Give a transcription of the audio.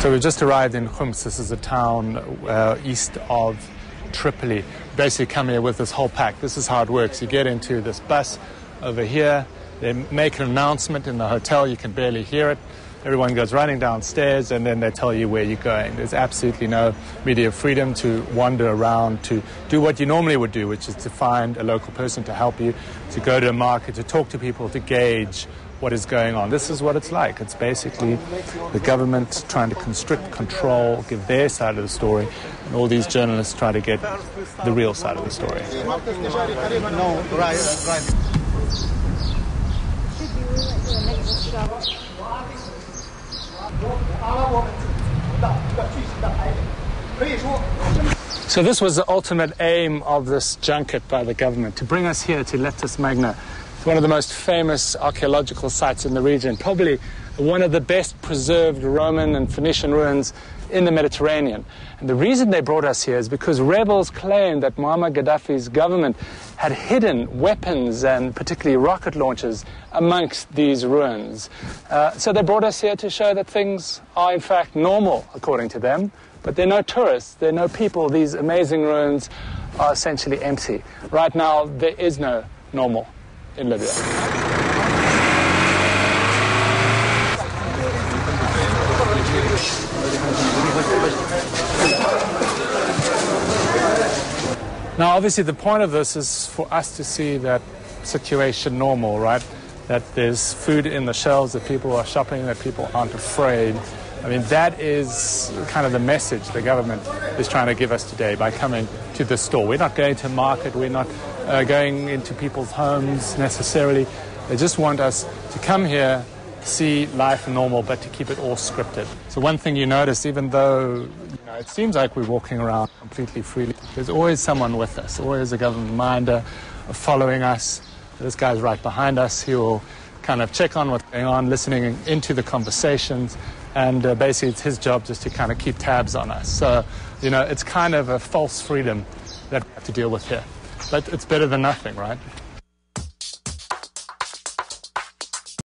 So we've just arrived in Homs. This is a town uh, east of Tripoli. Basically, come here with this whole pack. This is how it works. You get into this bus over here. They make an announcement in the hotel. You can barely hear it. Everyone goes running downstairs, and then they tell you where you're going. There's absolutely no media freedom to wander around, to do what you normally would do, which is to find a local person to help you, to go to a market, to talk to people, to gauge what is going on. This is what it's like. It's basically the government trying to constrict, control, give their side of the story, and all these journalists try to get the real side of the story. So this was the ultimate aim of this junket by the government, to bring us here to Leptis Magna. One of the most famous archaeological sites in the region, probably one of the best preserved Roman and Phoenician ruins in the Mediterranean. And the reason they brought us here is because rebels claimed that Muammar Gaddafi's government had hidden weapons and particularly rocket launchers amongst these ruins. Uh, so they brought us here to show that things are in fact normal, according to them. But they're no tourists, they're no people. These amazing ruins are essentially empty. Right now, there is no normal in Libya. Now, obviously, the point of this is for us to see that situation normal, right? That there's food in the shelves, that people are shopping, that people aren't afraid. I mean, that is kind of the message the government is trying to give us today by coming to the store. We're not going to market, we're not uh, going into people's homes necessarily. They just want us to come here, see life normal, but to keep it all scripted. So, one thing you notice, even though you know, it seems like we're walking around completely freely, there's always someone with us, always a government minder following us. This guy's right behind us. He will kind of check on what's going on, listening into the conversations, and uh, basically it's his job just to kind of keep tabs on us. So, you know, it's kind of a false freedom that we have to deal with here. But it's better than nothing, right?